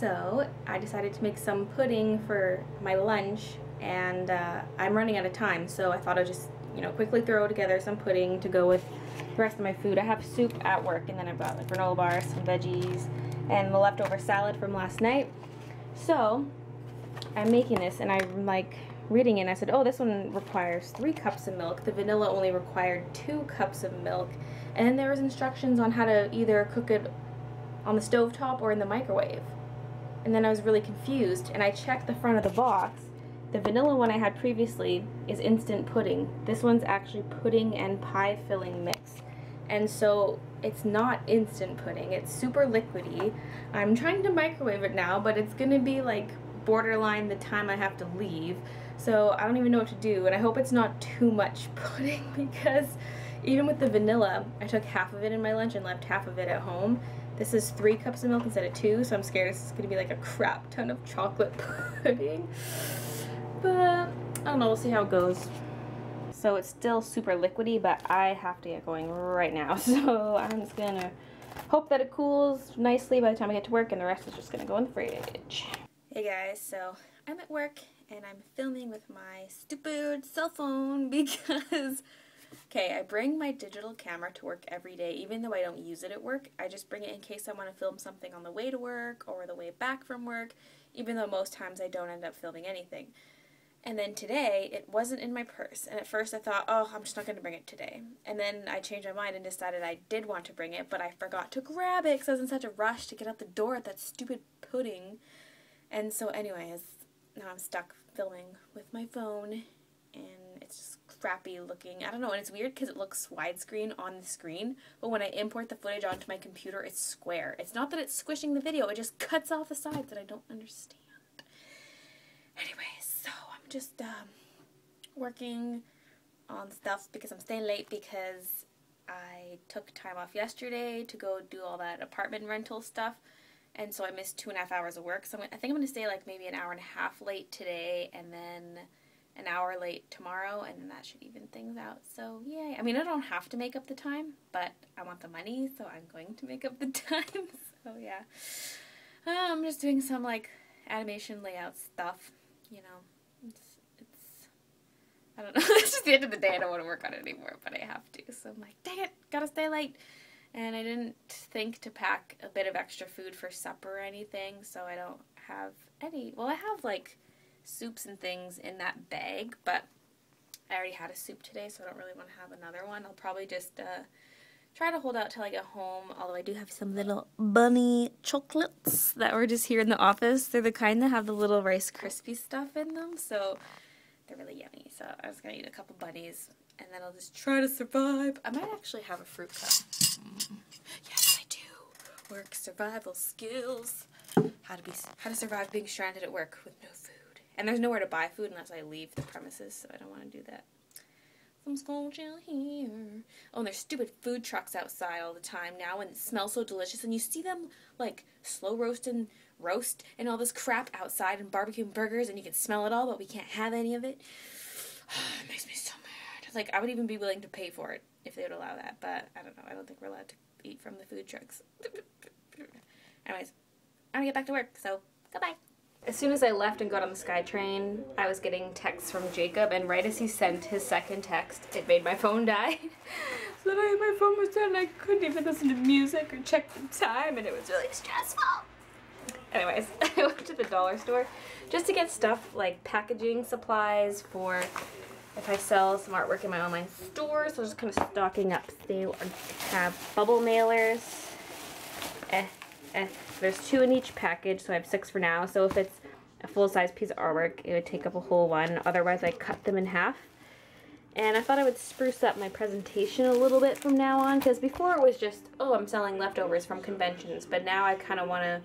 So I decided to make some pudding for my lunch and uh, I'm running out of time so I thought I'd just you know quickly throw together some pudding to go with the rest of my food. I have soup at work and then I've got like granola bars, some veggies, and the leftover salad from last night. So I'm making this and I'm like reading it and I said, oh, this one requires three cups of milk. The vanilla only required two cups of milk. And then there was instructions on how to either cook it on the stove top or in the microwave. And then I was really confused and I checked the front of the box. The vanilla one I had previously is instant pudding. This one's actually pudding and pie filling mix. And so it's not instant pudding. It's super liquidy. I'm trying to microwave it now, but it's to be like borderline the time I have to leave. So I don't even know what to do, and I hope it's not too much pudding because even with the vanilla, I took half of it in my lunch and left half of it at home. This is three cups of milk instead of two, so I'm scared it's going to be like a crap ton of chocolate pudding. But I don't know, we'll see how it goes. So it's still super liquidy, but I have to get going right now. So I'm just going to hope that it cools nicely by the time I get to work, and the rest is just going to go in the fridge. Hey guys, so I'm at work and I'm filming with my stupid cell phone because, okay, I bring my digital camera to work every day even though I don't use it at work. I just bring it in case I want to film something on the way to work or the way back from work, even though most times I don't end up filming anything. And then today, it wasn't in my purse. And at first I thought, oh, I'm just not going to bring it today. And then I changed my mind and decided I did want to bring it, but I forgot to grab it because I was in such a rush to get out the door at that stupid pudding. And so anyways, now I'm stuck filming with my phone and it's just crappy looking. I don't know, and it's weird because it looks widescreen on the screen, but when I import the footage onto my computer, it's square. It's not that it's squishing the video, it just cuts off the sides that I don't understand. Anyways, so I'm just um, working on stuff because I'm staying late because I took time off yesterday to go do all that apartment rental stuff and so I missed two and a half hours of work. So i think I'm going to stay like maybe an hour and a half late today, and then an hour late tomorrow, and that should even things out. So yay! I mean, I don't have to make up the time, but I want the money, so I'm going to make up the time. so yeah, uh, I'm just doing some like animation layout stuff. You know, it's it's I don't know. it's just the end of the day. I don't want to work on it anymore, but I have to. So I'm like, dang it, gotta stay late and I didn't think to pack a bit of extra food for supper or anything, so I don't have any. Well, I have like soups and things in that bag, but I already had a soup today, so I don't really want to have another one. I'll probably just uh, try to hold out till I get home, although I do have some little bunny chocolates that were just here in the office. They're the kind that have the little Rice Krispie stuff in them, so they're really yummy. So I was going to eat a couple bunnies and then I'll just try to survive. I might actually have a fruit cup. Yes, I do. Work survival skills. How to be how to survive being stranded at work with no food. And there's nowhere to buy food unless I leave the premises, so I don't want to do that. Some school chill here. Oh, and there's stupid food trucks outside all the time now, and it smells so delicious. And you see them like slow roasting roast and all this crap outside and barbecuing burgers, and you can smell it all, but we can't have any of it. it makes me so mad. like, I would even be willing to pay for it if they would allow that, but I don't know. I don't think we're allowed to eat from the food trucks. Anyways, I'm gonna get back to work, so goodbye. As soon as I left and got on the SkyTrain, I was getting texts from Jacob, and right as he sent his second text, it made my phone die. so my phone was dead, and I couldn't even listen to music or check the time, and it was really stressful. Anyways, I went to the dollar store just to get stuff like packaging supplies for if I sell some artwork in my online store. So I'm just kind of stocking up. They have bubble mailers. Eh, eh. There's two in each package, so I have six for now. So if it's a full-size piece of artwork, it would take up a whole one. Otherwise, I cut them in half. And I thought I would spruce up my presentation a little bit from now on, because before it was just, oh, I'm selling leftovers from conventions, but now I kind of want to,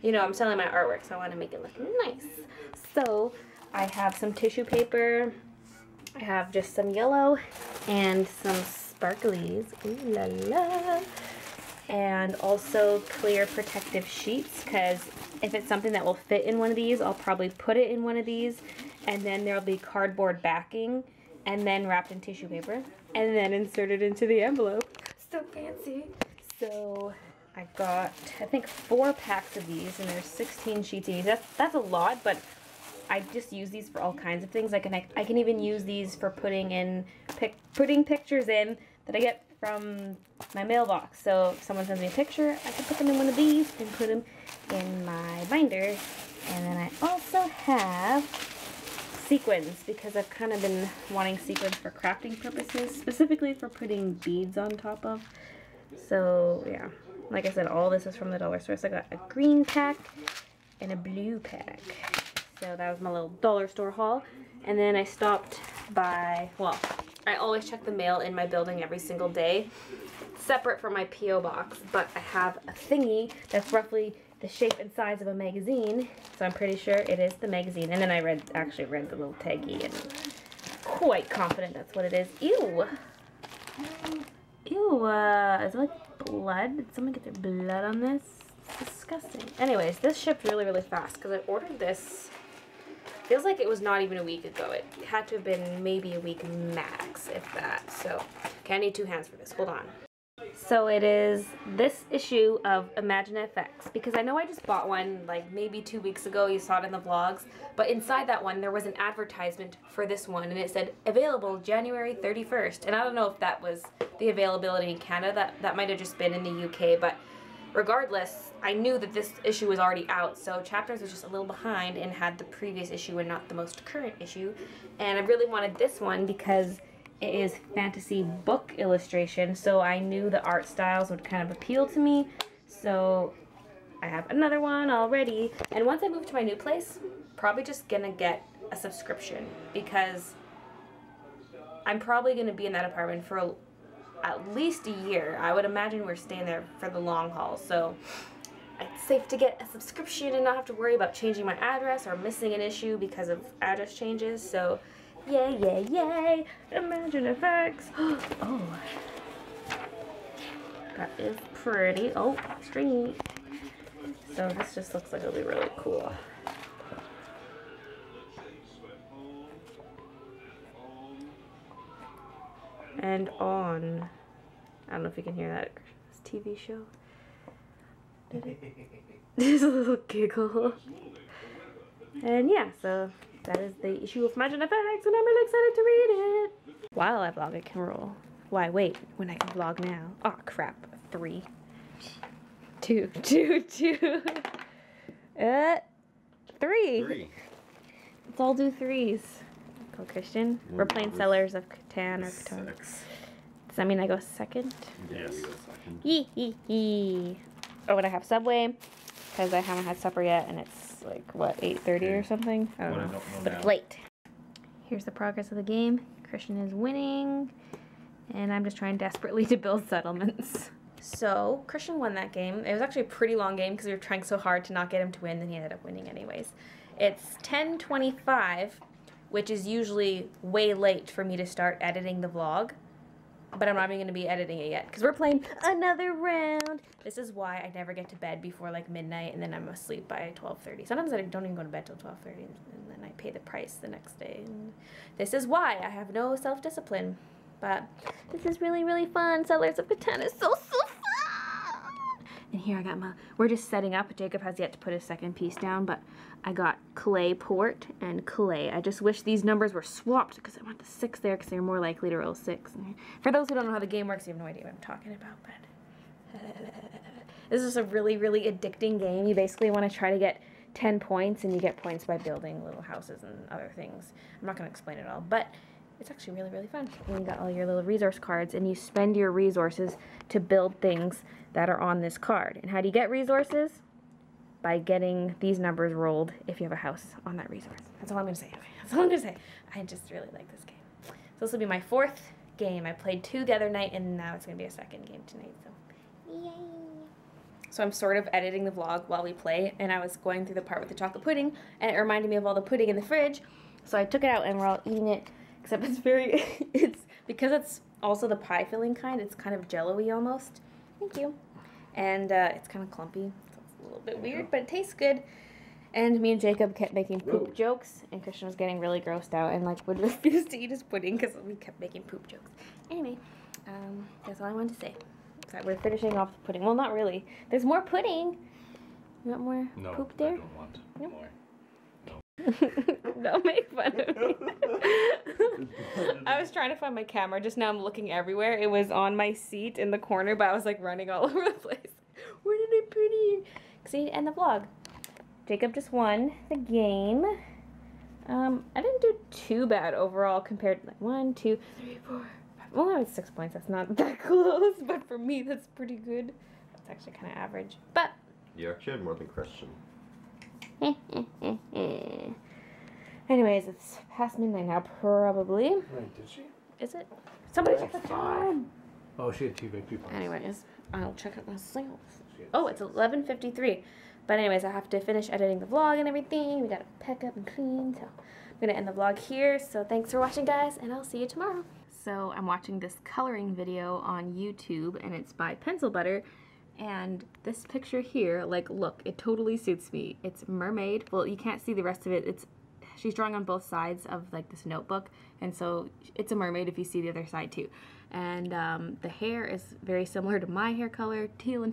you know, I'm selling my artwork, so I want to make it look nice. So I have some tissue paper, I have just some yellow and some sparklies. Ooh la la. And also clear protective sheets because if it's something that will fit in one of these, I'll probably put it in one of these and then there'll be cardboard backing and then wrapped in tissue paper and then inserted into the envelope. So fancy. So I got, I think, four packs of these, and there's 16 sheets in each. That's, that's a lot, but I just use these for all kinds of things. I can, I, I can even use these for putting in, pic, putting pictures in that I get from my mailbox. So if someone sends me a picture, I can put them in one of these and put them in my binder. And then I also have sequins because I've kind of been wanting sequins for crafting purposes, specifically for putting beads on top of. So yeah, like I said, all this is from the dollar store. So I got a green pack and a blue pack. So that was my little dollar store haul. And then I stopped by, well, I always check the mail in my building every single day, separate from my P.O. box, but I have a thingy that's roughly the shape and size of a magazine, so I'm pretty sure it is the magazine. And then I read, actually read the little taggy and quite confident that's what it is. Ew! Ew, uh, is it like blood? Did someone get their blood on this? It's disgusting. Anyways, this shipped really, really fast because I ordered this, feels like it was not even a week ago. It had to have been maybe a week max, if that. So, okay, I need two hands for this. Hold on. So it is this issue of Imagine FX because I know I just bought one like maybe two weeks ago. You saw it in the vlogs, but inside that one there was an advertisement for this one, and it said available January 31st. And I don't know if that was the availability in Canada. That that might have just been in the UK, but regardless, I knew that this issue was already out. So Chapters was just a little behind and had the previous issue and not the most current issue. And I really wanted this one because it is fantasy book illustration, so I knew the art styles would kind of appeal to me. So I have another one already. And once I move to my new place, probably just gonna get a subscription because I'm probably gonna be in that apartment for a, at least a year. I would imagine we're staying there for the long haul. So it's safe to get a subscription and not have to worry about changing my address or missing an issue because of address changes. So Yay, yay, yay! Imagine FX! oh. That is pretty. Oh, stringy. So this just looks like it'll be really cool. And on. I don't know if you can hear that. This TV show. There's a little giggle. And yeah, so that is the issue of Imagine FX, and I'm really excited to read it. While I vlog, it can roll. Why wait when I can vlog now? Oh crap. Three. Two. Two. Two. Uh, three. Three. Let's all do threes. Go Christian. We're playing Settlers of Catan or Catan. Six. Does that mean I go second? Yes. Yee hee hee. Oh, and I have Subway because I haven't had supper yet, and it's like what 8:30 or something. I don't What I know, don't know but it's late. Here's the progress of the game. Christian is winning, and I'm just trying desperately to build settlements. So Christian won that game. It was actually a pretty long game because we were trying so hard to not get him to win, and he ended up winning anyways. It's 10:25, which is usually way late for me to start editing the vlog but I'm not even going to be editing it yet because we're playing another round. This is why I never get to bed before like midnight and then I'm asleep by 12:30. Sometimes I don't even go to bed till 12:30 and then I pay the price the next day. And this is why I have no self-discipline. But this is really really fun. Settlers of Catan is so so. And here I got my we're just setting up. Jacob has yet to put his second piece down, but I got clay port and clay. I just wish these numbers were swapped because I want the six there because they're more likely to roll six. For those who don't know how the game works, you have no idea what I'm talking about. But this is a really, really addicting game. You basically want to try to get 10 points, and you get points by building little houses and other things. I'm not going to explain it all, but it's actually really, really fun. And you got all your little resource cards, and you spend your resources to build things that are on this card. And how do you get resources? by getting these numbers rolled if you have a house on that resource. That's all I'm gonna say. That's all I'm gonna say. I just really like this game. So this will be my fourth game. I played two the other night, and now it's gonna be a second game tonight. So, yay! So I'm sort of editing the vlog while we play, and I was going through the part with the chocolate pudding, and it reminded me of all the pudding in the fridge. So I took it out, and we're all eating it. Except it's very, it's because it's also the pie filling kind. It's kind of jello-y almost. Thank you. And uh, it's kind of clumpy. So it's a little bit weird, but it tastes good. And me and Jacob kept making poop Whoa. jokes, and Christian was getting really grossed out and like would refuse to eat his pudding because we kept making poop jokes. Anyway, um, that's all I wanted to say. outside. We're finishing off the pudding. Well, not really. There's more pudding. You want more No, poop I there? don't want No. more. Don't make fun of me. I was trying to find my camera. Just now I'm looking everywhere. It was on my seat in the corner, but I was like running all over the place. Where did I put it? See, and the vlog. Jacob just won the game. Um, I didn't do too bad overall compared to like one, two, three, four, five. Well, that was six points. That's not that close, but for me, that's pretty good. That's actually kind of average. But You actually had more than Christian. Anyways, it's past midnight now, probably. Wait, did she? Is it? Somebody Oh, check the time. Oh, she had two victory points. Anyways, I'll check it myself. Oh, it's 11:53. But anyways, I have to finish editing the vlog and everything. We gotta pack up and clean. So I'm gonna end the vlog here. So thanks for watching, guys, and I'll see you tomorrow. So I'm watching this coloring video on YouTube, and it's by Pencil Butter. And this picture here, like, look, it totally suits me. It's mermaid. Well, you can't see the rest of it. It's she's drawing on both sides of like this notebook, and so it's a mermaid if you see the other side too. And um, the hair is very similar to my hair color, teal and pink.